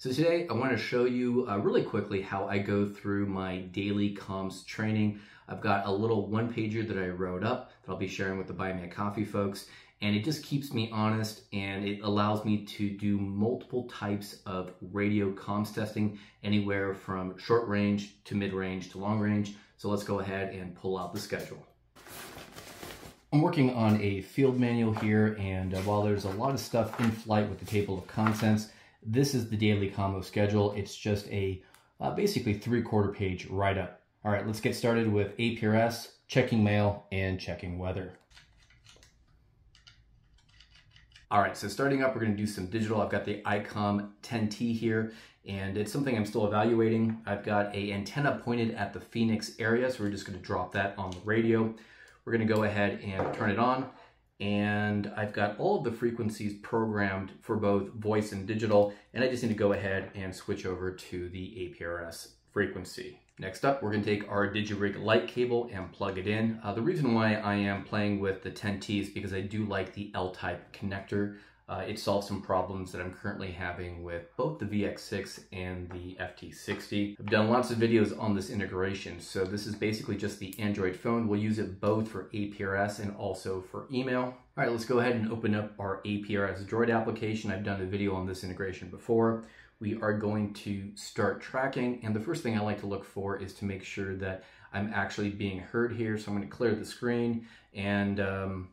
So today I want to show you uh, really quickly how I go through my daily comms training. I've got a little one pager that I wrote up that I'll be sharing with the Buy Me a Coffee folks. And it just keeps me honest and it allows me to do multiple types of radio comms testing, anywhere from short range to mid range to long range. So let's go ahead and pull out the schedule. I'm working on a field manual here, and uh, while there's a lot of stuff in flight with the table of contents, this is the daily combo schedule. It's just a uh, basically three-quarter page write-up. All right, let's get started with APRS, checking mail, and checking weather. All right, so starting up, we're gonna do some digital. I've got the ICOM 10T here, and it's something I'm still evaluating. I've got a antenna pointed at the Phoenix area, so we're just gonna drop that on the radio. We're gonna go ahead and turn it on. And I've got all of the frequencies programmed for both voice and digital. And I just need to go ahead and switch over to the APRS frequency. Next up, we're gonna take our DigiRig Lite cable and plug it in. Uh, the reason why I am playing with the 10T is because I do like the L-type connector. Uh, it solves some problems that I'm currently having with both the VX6 and the FT60. I've done lots of videos on this integration, so this is basically just the Android phone. We'll use it both for APRS and also for email. All right, let's go ahead and open up our APRSdroid application. I've done a video on this integration before. We are going to start tracking, and the first thing I like to look for is to make sure that I'm actually being heard here. So I'm gonna clear the screen, and um,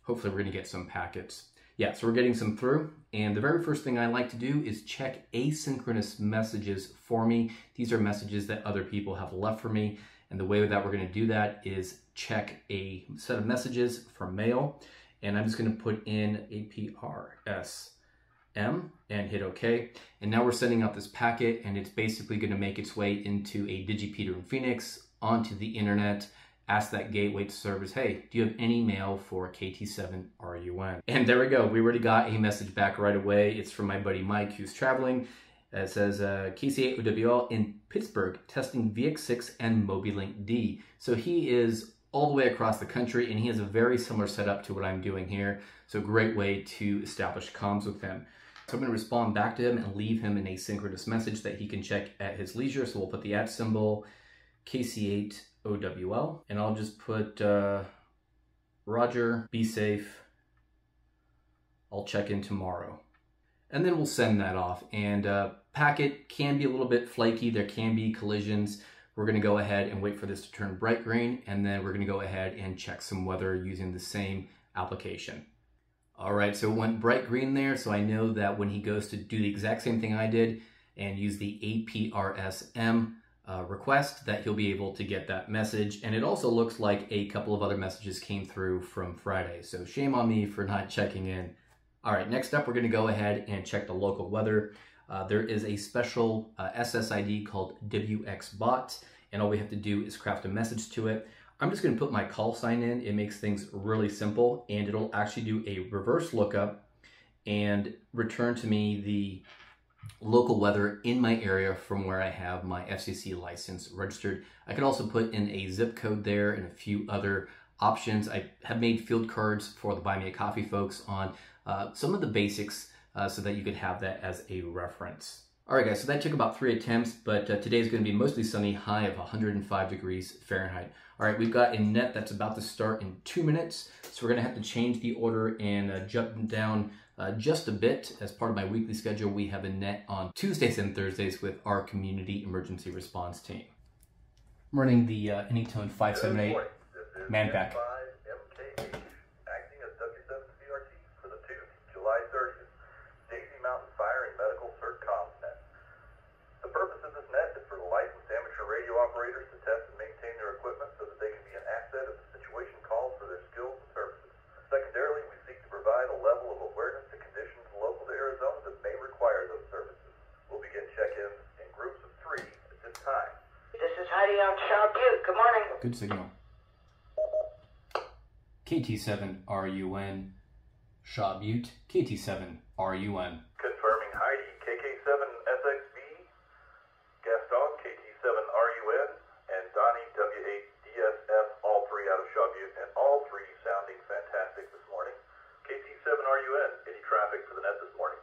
hopefully we're gonna get some packets. Yeah, so we're getting some through. And the very first thing I like to do is check asynchronous messages for me. These are messages that other people have left for me. And the way that we're gonna do that is check a set of messages from mail. And I'm just gonna put in APRS M and hit OK. And now we're sending out this packet and it's basically gonna make its way into a DigiPeater in Phoenix onto the internet ask that gateway to service, hey, do you have any mail for KT7RUN? And there we go. We already got a message back right away. It's from my buddy Mike who's traveling. It says uh, KC8OWL in Pittsburgh testing VX6 and Mobilinkd. So he is all the way across the country and he has a very similar setup to what I'm doing here. So great way to establish comms with him. So I'm going to respond back to him and leave him an asynchronous message that he can check at his leisure. So we'll put the at symbol, KC8 OWL, and I'll just put uh, Roger, be safe. I'll check in tomorrow. And then we'll send that off. And uh, packet can be a little bit flaky. There can be collisions. We're gonna go ahead and wait for this to turn bright green, and then we're gonna go ahead and check some weather using the same application. All right, so it went bright green there, so I know that when he goes to do the exact same thing I did and use the APRSM uh, request that he'll be able to get that message. And it also looks like a couple of other messages came through from Friday. So shame on me for not checking in. All right, next up, we're gonna go ahead and check the local weather. Uh, there is a special uh, SSID called WXBot, and all we have to do is craft a message to it. I'm just gonna put my call sign in. It makes things really simple, and it'll actually do a reverse lookup and return to me the local weather in my area from where I have my FCC license registered. I could also put in a zip code there and a few other options. I have made field cards for the Buy Me a Coffee folks on uh, some of the basics uh, so that you could have that as a reference. All right, guys, so that took about three attempts, but uh, today is going to be mostly sunny, high of 105 degrees Fahrenheit. All right, we've got a net that's about to start in two minutes, so we're going to have to change the order and uh, jump down uh, just a bit. As part of my weekly schedule, we have a net on Tuesdays and Thursdays with our community emergency response team. I'm running the uh, Anytone 578 Manpack. Good Good signal. KT7RUN, Shaw Butte, KT7RUN. Confirming Heidi, KK7SXB, Gaston, KT7RUN, and Donnie, W8DSF, all three out of Shaw Butte, and all three sounding fantastic this morning. KT7RUN, any traffic for the net this morning?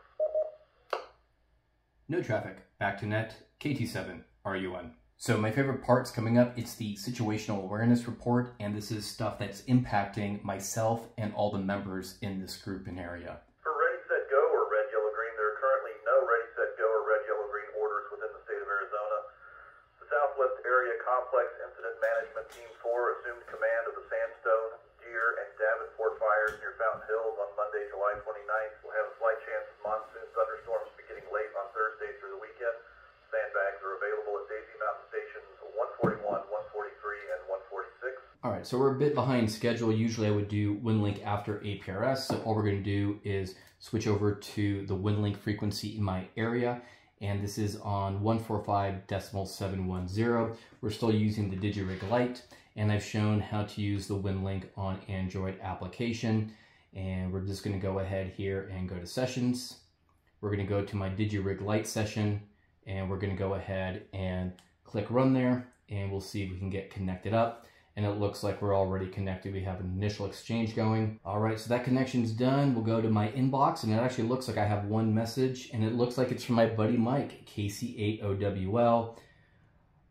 no traffic, back to net, KT7, RUN. So my favorite part's coming up, it's the situational awareness report, and this is stuff that's impacting myself and all the members in this group and area. For Ready, Set, Go or Red, Yellow, Green, there are currently no Ready, Set, Go or Red, Yellow, Green orders within the state of Arizona. The Southwest Area Complex Incident Management Team 4 assumed command of the Sandstone, Deer, and Davenport fires near Fountain Hills on Monday, July 29th. We'll have a slight chance of monsoon thunderstorms beginning late on Thursday through the weekend. Sandbags are available at Daisy Mountain Stations 141, 143, and 146. All so we're a bit behind schedule. Usually I would do WinLink after APRS. So all we're gonna do is switch over to the WinLink frequency in my area. And this is on 145.710. We're still using the DigiRig Lite. And I've shown how to use the WinLink on Android application. And we're just gonna go ahead here and go to sessions. We're gonna go to my DigiRig Lite session and we're gonna go ahead and click run there and we'll see if we can get connected up and it looks like we're already connected. We have an initial exchange going. All right, so that connection's done. We'll go to my inbox and it actually looks like I have one message and it looks like it's from my buddy Mike, KC8OWL.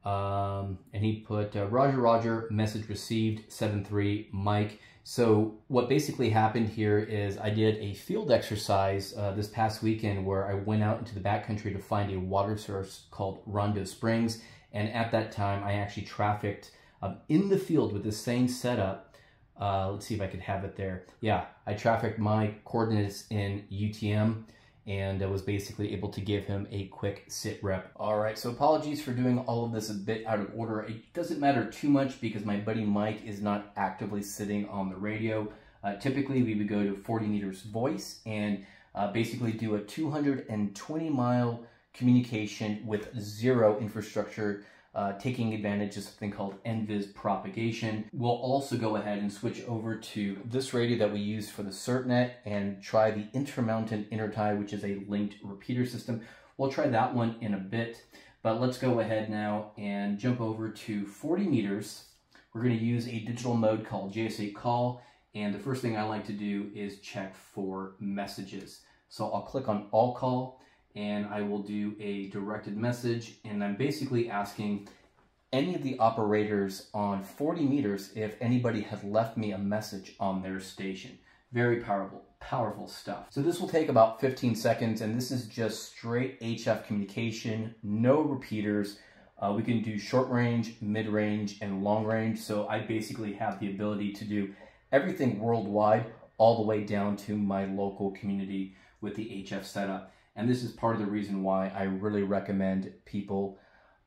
Um, and he put uh, Roger Roger message received 7-3, Mike. So what basically happened here is I did a field exercise uh, this past weekend where I went out into the backcountry to find a water source called Rondo Springs. And at that time, I actually trafficked um, in the field with the same setup. Uh, let's see if I could have it there. Yeah, I trafficked my coordinates in UTM and I was basically able to give him a quick sit rep. All right, so apologies for doing all of this a bit out of order. It doesn't matter too much because my buddy Mike is not actively sitting on the radio. Uh, typically, we would go to 40 meters voice and uh, basically do a 220 mile communication with zero infrastructure uh, taking advantage of something called NVIS propagation. We'll also go ahead and switch over to this radio that we use for the CertNet and try the Intermountain Intertie, which is a linked repeater system. We'll try that one in a bit, but let's go ahead now and jump over to 40 meters. We're going to use a digital mode called JS8Call, and the first thing I like to do is check for messages. So I'll click on all call, and I will do a directed message and I'm basically asking any of the operators on 40 meters if anybody had left me a message on their station. Very powerful, powerful stuff. So this will take about 15 seconds and this is just straight HF communication, no repeaters. Uh, we can do short range, mid range, and long range. So I basically have the ability to do everything worldwide all the way down to my local community with the HF setup. And this is part of the reason why I really recommend people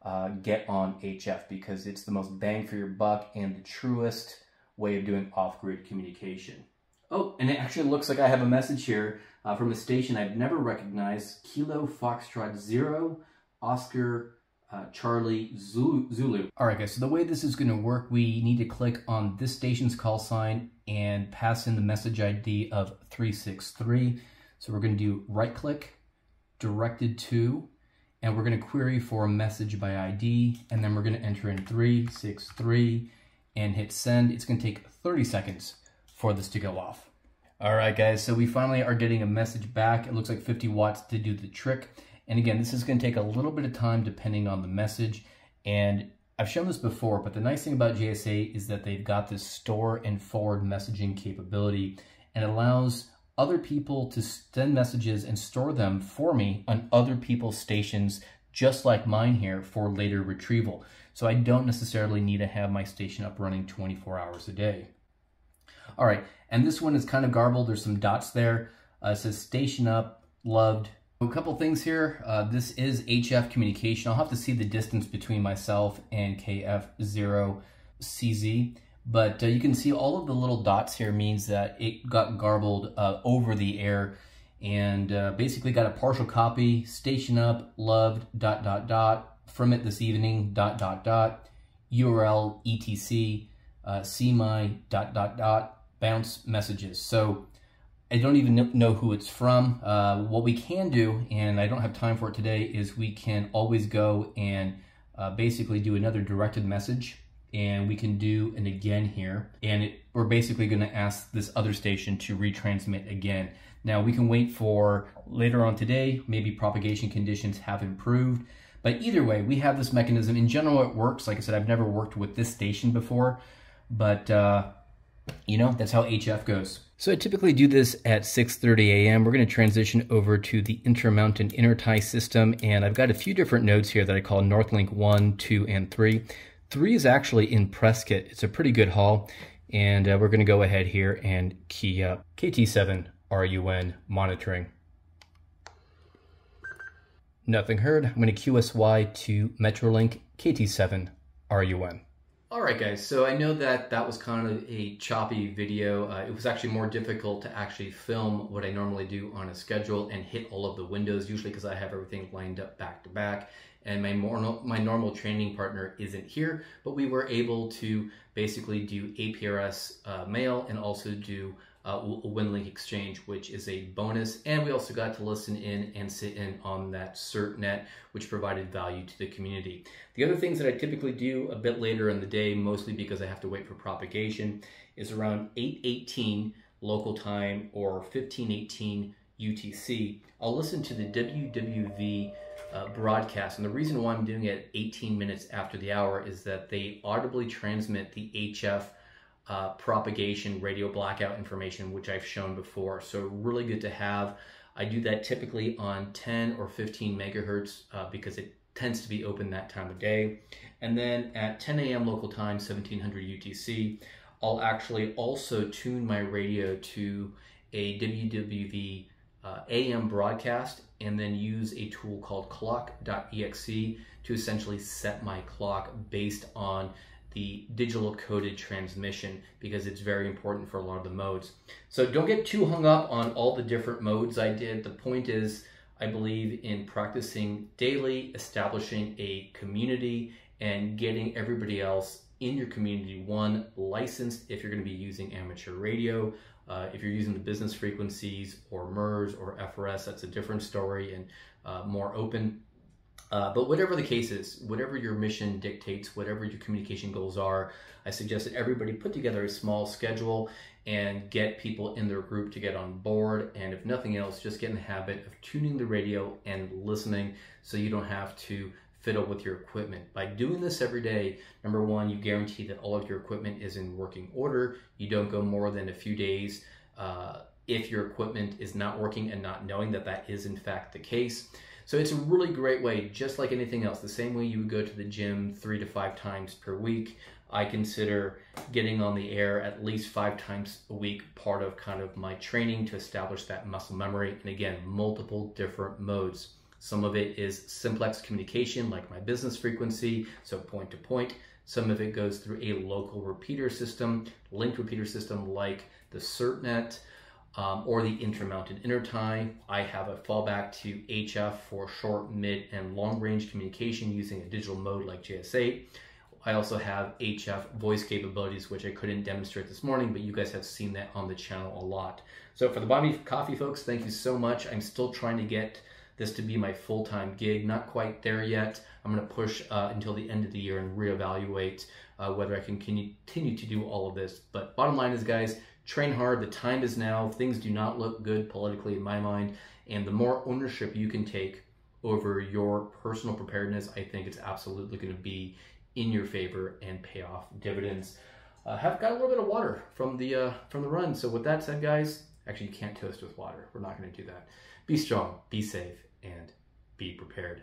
uh, get on HF because it's the most bang for your buck and the truest way of doing off-grid communication. Oh, and it actually looks like I have a message here uh, from a station I've never recognized, Kilo Foxtrot Zero, Oscar uh, Charlie Zulu. All right, guys, so the way this is going to work, we need to click on this station's call sign and pass in the message ID of 363. So we're going to do right click, directed to, and we're going to query for a message by ID, and then we're going to enter in 363 and hit send. It's going to take 30 seconds for this to go off. All right, guys, so we finally are getting a message back. It looks like 50 watts to do the trick. And again, this is going to take a little bit of time depending on the message. And I've shown this before, but the nice thing about JS8 is that they've got this store and forward messaging capability and allows other people to send messages and store them for me on other people's stations, just like mine here, for later retrieval. So I don't necessarily need to have my station up running 24 hours a day. All right, and this one is kind of garbled. There's some dots there. Uh, it says station up, loved. A couple things here. Uh, this is HF communication. I'll have to see the distance between myself and KF0CZ. But uh, you can see all of the little dots here means that it got garbled uh, over the air and uh, basically got a partial copy, station up, loved, dot, dot, dot, from it this evening, dot, dot, dot, URL, etc, uh, see my, dot, dot, dot, bounce messages. So I don't even know who it's from. Uh, what we can do, and I don't have time for it today, is we can always go and uh, basically do another directed message and we can do an again here. And it, we're basically gonna ask this other station to retransmit again. Now we can wait for later on today, maybe propagation conditions have improved. But either way, we have this mechanism. In general, it works. Like I said, I've never worked with this station before, but uh, you know, that's how HF goes. So I typically do this at 6.30 a.m. We're going to transition over to the Intermountain Intertie system, and I've got a few different nodes here that I call Northlink 1, 2, and 3. 3 is actually in Prescott. It's a pretty good haul, and uh, we're going to go ahead here and key up KT7 RUN monitoring. Nothing heard. I'm going to QSY to Metrolink KT7 RUN. All right, guys, so I know that that was kind of a choppy video. Uh, it was actually more difficult to actually film what I normally do on a schedule and hit all of the windows, usually because I have everything lined up back to back. And my, more, my normal training partner isn't here, but we were able to basically do APRS uh, mail and also do uh, a WinLink exchange, which is a bonus. And we also got to listen in and sit in on that CertNet, which provided value to the community. The other things that I typically do a bit later in the day, mostly because I have to wait for propagation, is around 8.18 local time or 15.18 UTC. I'll listen to the WWV uh, broadcast. And the reason why I'm doing it 18 minutes after the hour is that they audibly transmit the HF uh, propagation radio blackout information, which I've shown before. So really good to have. I do that typically on 10 or 15 megahertz uh, because it tends to be open that time of day. And then at 10 a.m. local time, 1700 UTC, I'll actually also tune my radio to a WWV uh, AM broadcast and then use a tool called clock.exe to essentially set my clock based on the digital coded transmission because it's very important for a lot of the modes. So don't get too hung up on all the different modes I did. The point is, I believe in practicing daily, establishing a community, and getting everybody else in your community, one, licensed if you're going to be using amateur radio. Uh, if you're using the business frequencies or MURS or FRS, that's a different story and uh, more open. Uh, but whatever the case is, whatever your mission dictates, whatever your communication goals are, I suggest that everybody put together a small schedule and get people in their group to get on board. And if nothing else, just get in the habit of tuning the radio and listening so you don't have to fiddle with your equipment. By doing this every day, number one, you guarantee that all of your equipment is in working order. You don't go more than a few days uh, if your equipment is not working and not knowing that that is in fact the case. So it's a really great way, just like anything else, the same way you would go to the gym three to five times per week. I consider getting on the air at least five times a week part of kind of my training to establish that muscle memory. And again, multiple different modes. Some of it is simplex communication, like my business frequency, so point to point. Some of it goes through a local repeater system, linked repeater system like the CertNet um, or the intermountain intertie. I have a fallback to HF for short, mid, and long range communication using a digital mode like JS8. I also have HF voice capabilities, which I couldn't demonstrate this morning, but you guys have seen that on the channel a lot. So for the Bobby Coffee folks, thank you so much. I'm still trying to get this to be my full-time gig. Not quite there yet. I'm going to push uh, until the end of the year and reevaluate uh, whether I can continue to do all of this. But bottom line is, guys, train hard. The time is now. Things do not look good politically in my mind. And the more ownership you can take over your personal preparedness, I think it's absolutely going to be in your favor and pay off dividends. Uh, have got a little bit of water from the uh, from the run. So with that said, guys, actually you can't toast with water. We're not going to do that. Be strong, be safe, and be prepared.